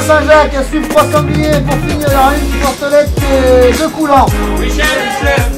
Saint-Jacques, à suivre trois sangliers pour finir la une portelette de coulant. Michel, Michel